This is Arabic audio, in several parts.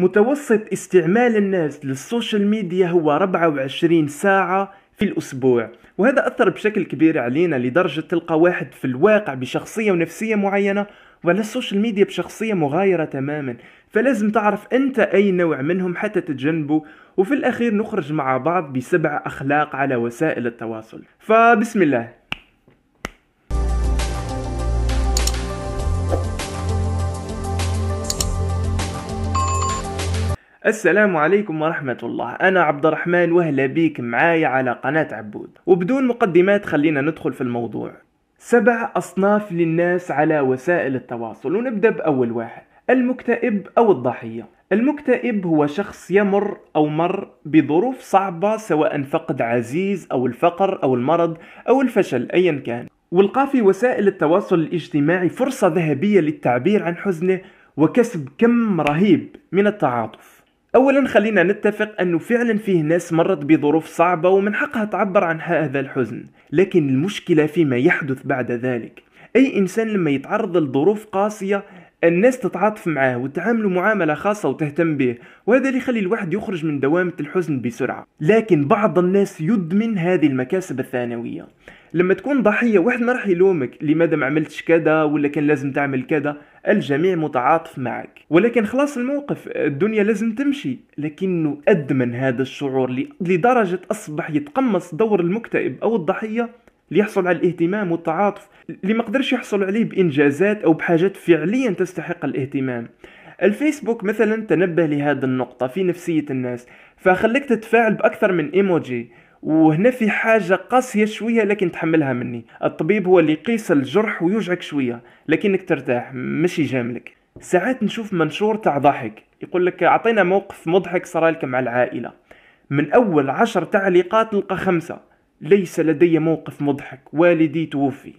متوسط استعمال الناس لل social media هو 24 ساعة في الأسبوع. وهذا أثر بشكل كبير علينا لدرجة تلقى واحد في الواقع بشخصية ونفسية معينة وعلى ال social media بشخصية مغايرة تماما. فلازم تعرف أنت أي نوع منهم حتى تتجنبه وفي الأخير نخرج مع بعض بسبع أخلاق على وسائل التواصل. فبسم الله. السلام عليكم ورحمة الله. أنا عبد الرحمن وهلا بيك معايا على قناة عبود. وبدون مقدمات خلينا ندخل في الموضوع. سبع أصناف للناس على وسائل التواصل ونبدأ بأول واحد المكتئب أو الضحية. المكتئب هو شخص يمر أو مر بظروف صعبة سواء فقد عزيز أو الفقر أو المرض أو الفشل أيا كان. ولقى في وسائل التواصل الاجتماعي فرصة ذهبية للتعبير عن حزنه وكسب كم رهيب من التعاطف. اولا خلينا نتفق أنه فعلا فيه ناس مرت بظروف صعبة ومن حقها تعبر عن هذا الحزن لكن المشكلة فيما يحدث بعد ذلك أي إنسان لما يتعرض لظروف قاسية الناس تتعاطف معاه وتعامله معاملة خاصة وتهتم به وهذا اللي يخلي الواحد يخرج من دوامة الحزن بسرعة. لكن بعض الناس يدمن هذه المكاسب الثانوية. لما تكون ضحية واحد ما راح يلومك لماذا ما عملتش كذا ولا كان لازم تعمل كذا. الجميع متعاطف معك. ولكن خلاص الموقف الدنيا لازم تمشي. لكنه أدمن هذا الشعور لدرجة أصبح يتقمص دور المكتئب أو الضحية ليحصل على الاهتمام والتعاطف اللي ما قدرش يحصل عليه بإنجازات أو بحاجات فعليا تستحق الاهتمام. الفيسبوك مثلا تنبه لهذه النقطة في نفسية الناس فخليك تتفاعل بأكثر من إيموجي وهنا في حاجة قاسية شوية لكن تحملها مني. الطبيب هو اللي يقيس الجرح ويوجعك شوية لكنك ترتاح مش يجاملك ساعات نشوف منشور تاع ضحك يقول لك أعطينا موقف مضحك صار لك مع العائلة. من أول عشر تعليقات نلقى خمسة. ليس لدي موقف مضحك والدي توفي.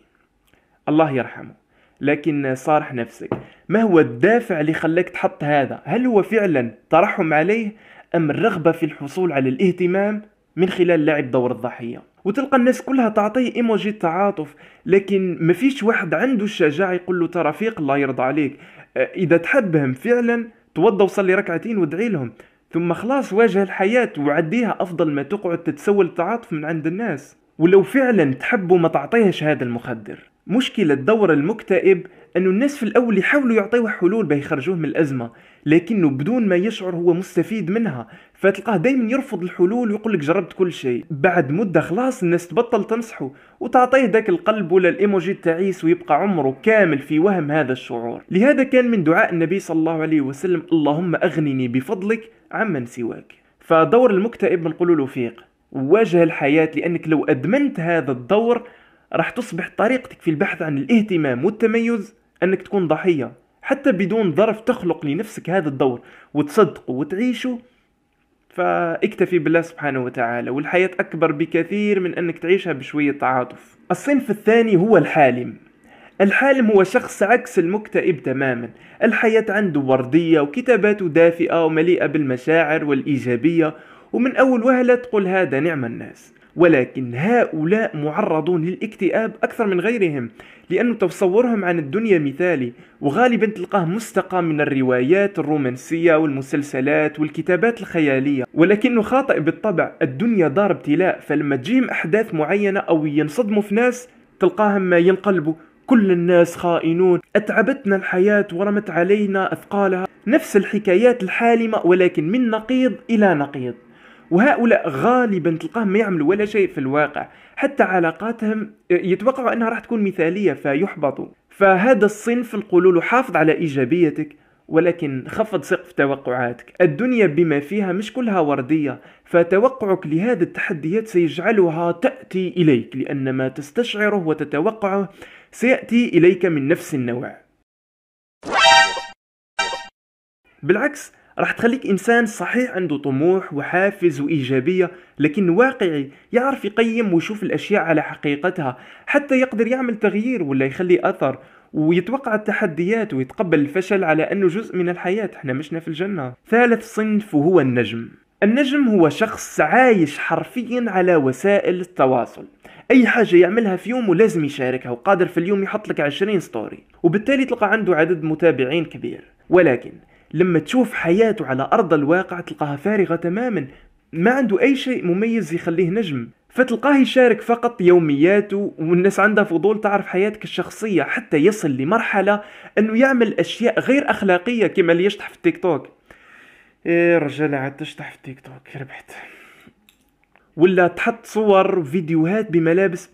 الله يرحمه. لكن صارح نفسك ما هو الدافع اللي خلاك تحط هذا؟ هل هو فعلا ترحم عليه أم الرغبة في الحصول على الاهتمام من خلال لعب دور الضحية؟ وتلقى الناس كلها تعطيه إيموجي تعاطف لكن ما فيش واحد عنده الشجاعة يقول له ترى فيق الله يرضى عليك. إذا تحبهم فعلا توضى وصلي ركعتين وادعي لهم. ثم خلاص واجه الحياة وعديها أفضل ما تقعد تتسول التعاطف من عند الناس. ولو فعلا تحبه ما تعطيهش هذا المخدر. مشكلة دور المكتئب انه الناس في الأول يحاولوا يعطيوه حلول بيخرجوه من الأزمة لكنه بدون ما يشعر هو مستفيد منها. فتلقاه دايما يرفض الحلول ويقول لك جربت كل شيء. بعد مدة خلاص الناس تبطل تنصحه وتعطيه ذاك القلب ولا الإيموجي التعيس ويبقى عمره كامل في وهم هذا الشعور. لهذا كان من دعاء النبي صلى الله عليه وسلم اللهم أغنني بفضلك عمن سواك. فدور المكتئب بنقول له فيق. واجه الحياة لأنك لو أدمنت هذا الدور راح تصبح طريقتك في البحث عن الاهتمام والتميز أنك تكون ضحية. حتى بدون ظرف تخلق لنفسك هذا الدور وتصدقه وتعيشه فاكتفي بالله سبحانه وتعالى والحياة أكبر بكثير من أنك تعيشها بشوية تعاطف. الصنف الثاني هو الحالم. الحالم هو شخص عكس المكتئب تماما. الحياة عنده وردية وكتاباته دافئة ومليئة بالمشاعر والإيجابية ومن أول وهلة تقول هذا نعم الناس. ولكن هؤلاء معرضون للاكتئاب أكثر من غيرهم لأن تصورهم عن الدنيا مثالي وغالبا تلقاه مستقى من الروايات الرومانسية والمسلسلات والكتابات الخيالية. ولكنه خاطئ بالطبع الدنيا دار ابتلاء فلما تجيهم أحداث معينة أو ينصدموا في ناس تلقاهم ينقلبوا. كل الناس خائنون. أتعبتنا الحياة ورمت علينا أثقالها. نفس الحكايات الحالمة ولكن من نقيض إلى نقيض. وهؤلاء غالبا تلقاهم ما يعملوا ولا شيء في الواقع. حتى علاقاتهم يتوقعوا أنها راح تكون مثالية فيحبطوا. فهذا الصنف نقول له حافظ على إيجابيتك ولكن خفض سقف توقعاتك. الدنيا بما فيها مش كلها وردية فتوقعك لهذه التحديات سيجعلها تأتي إليك لأن ما تستشعره وتتوقعه سيأتي إليك من نفس النوع. بالعكس راح تخليك إنسان صحيح عنده طموح وحافز وإيجابية لكن واقعي يعرف يقيم ويشوف الأشياء على حقيقتها حتى يقدر يعمل تغيير ولا يخلي أثر ويتوقع التحديات ويتقبل الفشل على أنه جزء من الحياة. إحنا مشنا في الجنة. ثالث صنف وهو النجم. النجم هو شخص عايش حرفيا على وسائل التواصل. أي حاجة يعملها في يومه لازم يشاركها وقادر في اليوم يحط لك 20 ستوري وبالتالي تلقى عنده عدد متابعين كبير. ولكن لما تشوف حياته على أرض الواقع تلقاها فارغة تماما. ما عنده أي شيء مميز يخليه نجم. فتلقاه يشارك فقط يومياته والناس عندها فضول تعرف حياتك الشخصية حتى يصل لمرحلة أنه يعمل أشياء غير أخلاقية كما اللي يشطح في التيك توك. إيه رجال عاد تشطح في التيك توك ربحت. ولا تحط صور وفيديوهات بملابس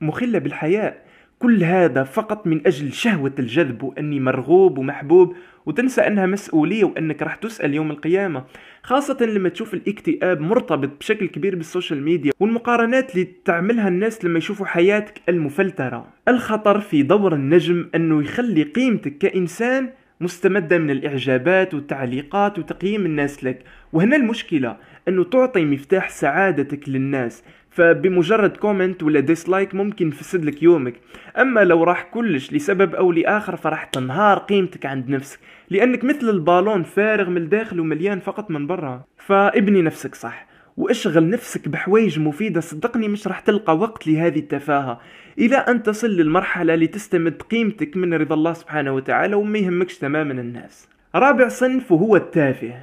مخلة بالحياء كل هذا فقط من أجل شهوة الجذب وأني مرغوب ومحبوب وتنسى أنها مسؤولية وأنك راح تسأل يوم القيامة. خاصة لما تشوف الاكتئاب مرتبط بشكل كبير بالسوشيال ميديا والمقارنات اللي تعملها الناس لما يشوفوا حياتك المفلترة. الخطر في دور النجم أنه يخلي قيمتك كإنسان مستمدة من الإعجابات والتعليقات وتقييم الناس لك. وهنا المشكلة أنه تعطي مفتاح سعادتك للناس فبمجرد comment ولا dislike ممكن يفسد لك يومك. أما لو راح كلش لسبب أو لآخر فراح تنهار قيمتك عند نفسك لأنك مثل البالون فارغ من الداخل ومليان فقط من برا. فابني نفسك صح. واشغل نفسك بحوايج مفيدة صدقني مش راح تلقى وقت لهذه التفاهة. إلى أن تصل للمرحلة اللي تستمد قيمتك من رضا الله سبحانه وتعالى وما يهمكش تماما الناس. رابع صنف وهو التافه.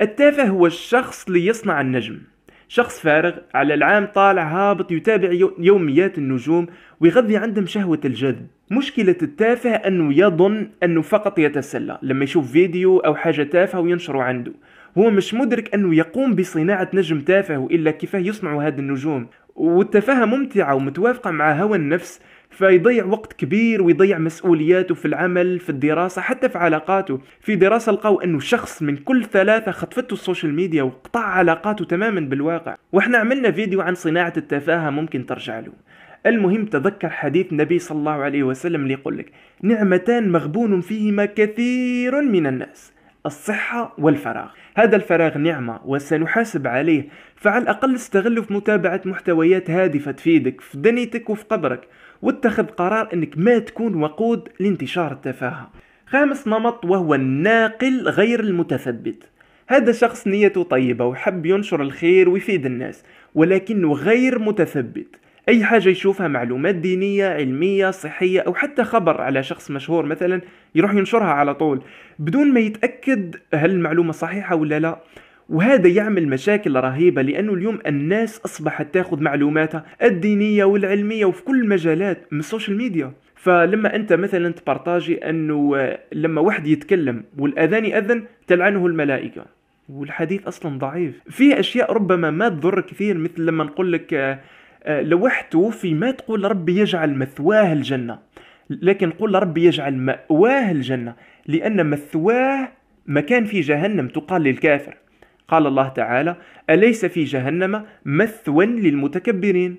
التافه هو الشخص اللي يصنع النجم. شخص فارغ على العام طالع هابط يتابع يوميات النجوم ويغذي عندهم شهوة الجذب. مشكلة التافه أنه يظن أنه فقط يتسلى. لما يشوف فيديو أو حاجة تافهة وينشره عنده. هو مش مدرك أنه يقوم بصناعة نجم تافه وإلا كيف يصنع هذه النجوم. والتفاهة ممتعة ومتوافقة مع هوى النفس فيضيع وقت كبير ويضيع مسؤولياته في العمل في الدراسة حتى في علاقاته. في دراسة لقوا أنه شخص من كل ثلاثة خطفته ال social media وقطع علاقاته تماما بالواقع. وإحنا عملنا فيديو عن صناعة التفاهة ممكن ترجع له. المهم تذكر حديث النبي صلى الله عليه وسلم اللي يقول لك نعمتان مغبون فيهما كثير من الناس. الصحة والفراغ. هذا الفراغ نعمة وسنحاسب عليه فعلى الأقل استغله في متابعة محتويات هادفة تفيدك في دنيتك وفي قبرك واتخذ قرار إنك ما تكون وقود لانتشار التفاهة خامس نمط وهو الناقل غير المتثبت. هذا شخص نيته طيبة وحب ينشر الخير ويفيد الناس ولكنه غير متثبت. أي حاجة يشوفها معلومات دينية علمية صحية أو حتى خبر على شخص مشهور مثلا يروح ينشرها على طول. بدون ما يتأكد هل المعلومة صحيحة ولا لا. وهذا يعمل مشاكل رهيبة لأنه اليوم الناس أصبحت تأخذ معلوماتها الدينية والعلمية وفي كل المجالات من السوشيال ميديا. فلما أنت مثلا تبارطاجي أنه لما واحد يتكلم والأذان يأذن تلعنه الملائكة. والحديث أصلا ضعيف. في أشياء ربما ما تضر كثير مثل لما نقول لك آه، آه، لو واحد توفي ما تقول ربي يجعل مثواه الجنة. لكن قول ربي يجعل مأواه الجنة لأن مثواه مكان في جهنم تقال للكافر. قال الله تعالى أليس في جهنم مثوى للمتكبرين؟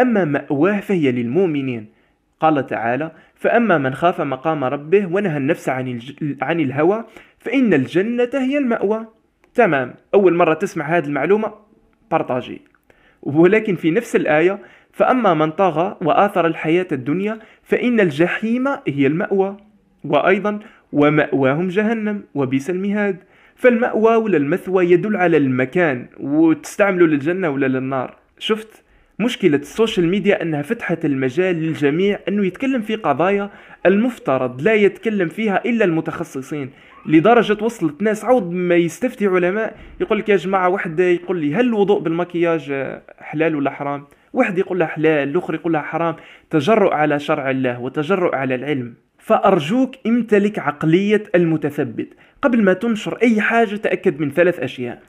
أما مأواه فهي للمؤمنين. قال تعالى فأما من خاف مقام ربه ونهى النفس عن. عن الهوى فإن الجنة هي المأوى. تمام. أول مرة تسمع هذه المعلومة؟ partagez. ولكن في نفس الآية فأما من طغى وآثر الحياة الدنيا فإن الجحيم هي المأوى وأيضا ومأواهم جهنم وبئس المهاد. فالمأوى ولا المثوى يدل على المكان وتستعمله للجنة ولا للنار. شفت؟ مشكلة ال social media أنها فتحت المجال للجميع أنه يتكلم في قضايا المفترض لا يتكلم فيها إلا المتخصصين. لدرجة وصلت ناس عوض ما يستفتي علماء يقول لك يا جماعة واحد يقول لي هل الوضوء بالمكياج حلال ولا حرام؟ واحد يقول لها حلال الأخر يقول لها حرام. تجرؤ على شرع الله وتجرؤ على العلم. فأرجوك امتلك عقلية المتثبت. قبل ما تنشر أي حاجة تأكد من ثلاث أشياء.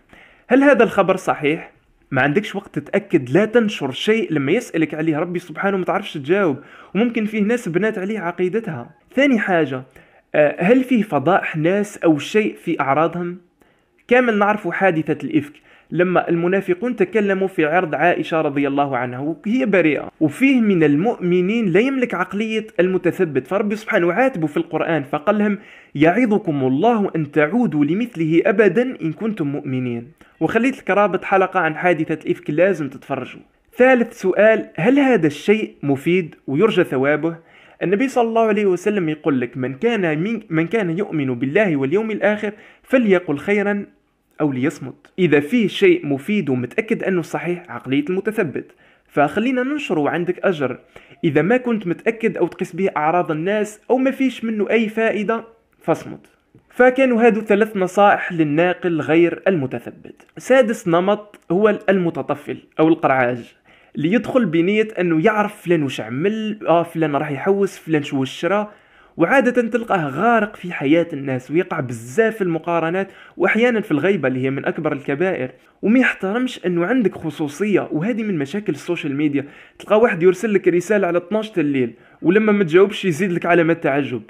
هل هذا الخبر صحيح؟ ما عندكش وقت تتأكد لا تنشر شيء لما يسألك عليه ربي سبحانه ما تعرفش تجاوب. وممكن فيه ناس بنات عليه عقيدتها. ثاني حاجة آه، هل فيه فضائح ناس أو شيء في أعراضهم؟ كامل نعرف حادثة الإفك. لما المنافقون تكلموا في عرض عائشة رضي الله عنها وهي بريئة. وفيه من المؤمنين لا يملك عقلية المتثبت. فربي سبحانه عاتبه في القرآن فقال لهم يعظكم الله أن تعودوا لمثله أبدا إن كنتم مؤمنين. وخليت لك رابط حلقة عن حادثة الإفك لازم تتفرجوا. ثالث سؤال هل هذا الشيء مفيد ويرجى ثوابه؟ النبي صلى الله عليه وسلم يقول لك من كان من كان يؤمن بالله واليوم الآخر فليقل خيرا أو ليصمت. إذا فيه شيء مفيد ومتأكد أنه صحيح عقلية المتثبت. فخلينا ننشره عندك أجر. إذا ما كنت متأكد أو تقيس به أعراض الناس أو ما فيش منه أي فائدة فاصمت. فكانوا هادو ثلاث نصائح للناقل غير المتثبت. سادس نمط هو المتطفل أو القرعاج اللي يدخل بنية أنه يعرف فلان وش عمل آه فلان راح يحوس فلان وش شرا. وعادة تلقاه غارق في حياة الناس ويقع بزاف في المقارنات وأحيانا في الغيبة اللي هي من أكبر الكبائر. وما يحترمش أنه عندك خصوصية وهذه من مشاكل ال social media. تلقى واحد يرسل لك رسالة على 12 الليل ولما ما تجاوبش يزيد لك علامة تعجب.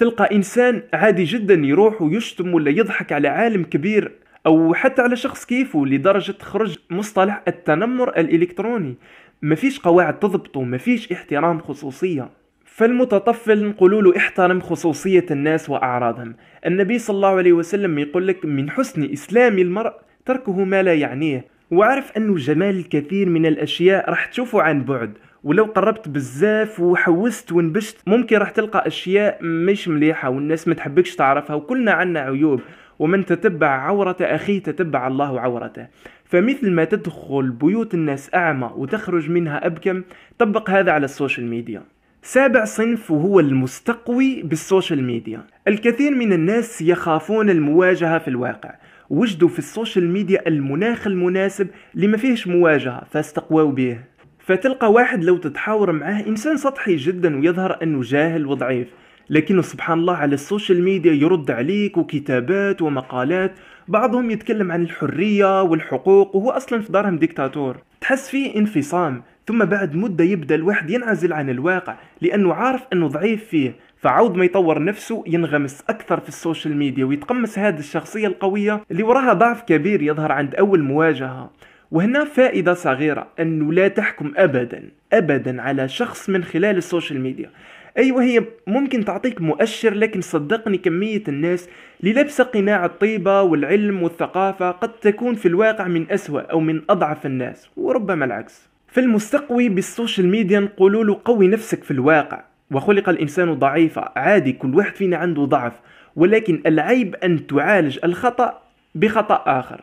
تلقى إنسان عادي جدا يروح ويشتم ولا يضحك على عالم كبير أو حتى على شخص كيفه لدرجة تخرج مصطلح التنمر الإلكتروني. مفيش قواعد تضبطه مفيش احترام خصوصية. فالمتطفل نقول له احترم خصوصية الناس وأعراضهم. النبي صلى الله عليه وسلم يقول لك من حسن إسلام المرء تركه ما لا يعنيه. وعرف أنه جمال الكثير من الأشياء راح تشوفه عن بعد. ولو قربت بزاف وحوست ونبشت ممكن راح تلقى أشياء مش مليحة والناس ما تحبكش تعرفها وكلنا عنا عيوب ومن تتبع عورة أخيه تتبع الله عورته فمثل ما تدخل بيوت الناس أعمى وتخرج منها أبكم طبق هذا على ال social media. سابع صنف وهو المستقوي بال social media. الكثير من الناس يخافون المواجهة في الواقع. وجدوا في ال social media المناخ المناسب لما فيهش مواجهة فاستقووا به فتلقى واحد لو تتحاور معاه إنسان سطحي جدا ويظهر أنه جاهل وضعيف. لكنه سبحان الله على ال social media يرد عليك وكتابات ومقالات بعضهم يتكلم عن الحرية والحقوق وهو أصلا في دارهم ديكتاتور. تحس فيه انفصام ثم بعد مدة يبدأ الواحد ينعزل عن الواقع لأنه عارف أنه ضعيف فيه. فعود ما يطور نفسه ينغمس أكثر في ال social media ويتقمص هذه الشخصية القوية اللي وراها ضعف كبير يظهر عند أول مواجهة. وهنا فائدة صغيرة أنه لا تحكم أبدا أبدا على شخص من خلال ال social media. أيوة هي ممكن تعطيك مؤشر لكن صدقني كمية الناس لابسة قناع الطيبة والعلم والثقافة قد تكون في الواقع من أسوأ أو من أضعف الناس وربما العكس. فالمستقوي بالسوشيال ميديا نقولوا له قوي نفسك في الواقع. وخلق الإنسان ضعيفا عادي كل واحد فينا عنده ضعف ولكن العيب أن تعالج الخطأ بخطأ آخر.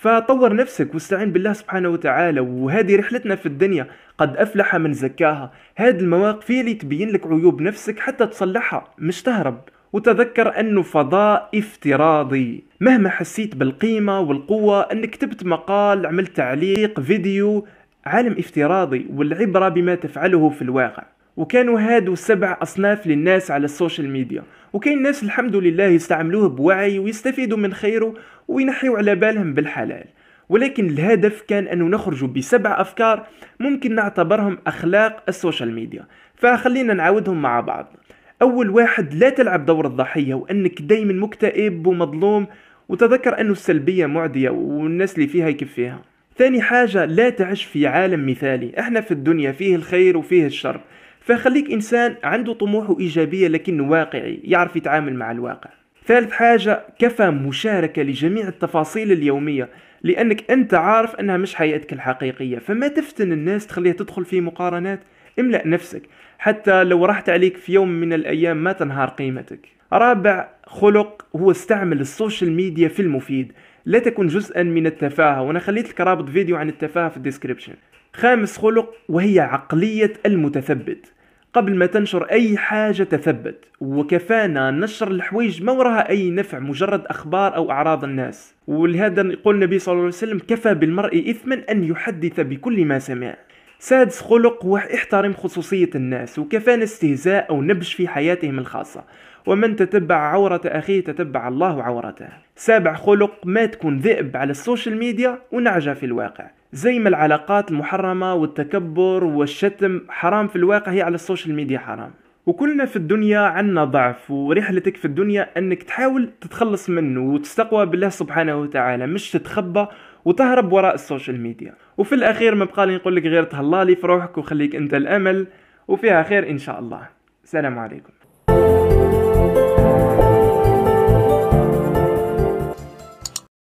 فطور نفسك واستعين بالله سبحانه وتعالى وهذه رحلتنا في الدنيا قد أفلح من زكاها. هذه المواقف هي اللي تبين لك عيوب نفسك حتى تصلحها. مش تهرب وتذكر أنه فضاء افتراضي. مهما حسيت بالقيمة والقوة أنك كتبت مقال عملت تعليق فيديو عالم افتراضي والعبرة بما تفعله في الواقع. وكانوا هادو سبع أصناف للناس على ال social media. وكاين ناس الحمد لله يستعملوه بوعي ويستفيدوا من خيره وينحيوا على بالهم بالحلال. ولكن الهدف كان أنه نخرج بسبع أفكار ممكن نعتبرهم أخلاق السوشيال ميديا. فخلينا نعاودهم مع بعض. أول واحد لا تلعب دور الضحية وأنك دايما مكتئب ومظلوم وتذكر أنه السلبية معدية والناس اللي فيها يكفيها. ثاني حاجة لا تعيش في عالم مثالي. إحنا في الدنيا فيه الخير وفيه الشر. فخليك إنسان عنده طموح وإيجابية لكنه واقعي يعرف يتعامل مع الواقع. ثالث حاجة كفى مشاركة لجميع التفاصيل اليومية لأنك أنت عارف أنها مش حياتك الحقيقية. فما تفتن الناس تخليها تدخل في مقارنات؟ املأ نفسك حتى لو راحت عليك في يوم من الأيام ما تنهار قيمتك. رابع خلق هو استعمل ال social media في المفيد. لا تكن جزءا من التفاهة وأنا خليت لك رابط فيديو عن التفاهة في ال description. خامس خلق وهي عقلية المتثبت. قبل ما تنشر أي حاجة تثبت وكفانا نشر الحويج ما وراها أي نفع مجرد أخبار أو أعراض الناس. ولهذا يقول النبي صلى الله عليه وسلم كفى بالمرء إثما أن يحدث بكل ما سمع. سادس خلق هو احترم خصوصية الناس وكفانا استهزاء أو نبش في حياتهم الخاصة. ومن تتبع عورة أخيه تتبع الله عورته. سابع خلق ما تكون ذئب على ال social media ونعجة في الواقع. زي ما العلاقات المحرمة والتكبر والشتم حرام في الواقع هي على ال social media حرام. وكلنا في الدنيا عنا ضعف ورحلتك في الدنيا إنك تحاول تتخلص منه وتستقوى بالله سبحانه وتعالى مش تتخبى وتهرب وراء ال social media. وفي الأخير ما بقى لي نقول لك غير تهلا لي في روحك وخليك أنت الأمل وفيها خير إن شاء الله. السلام عليكم.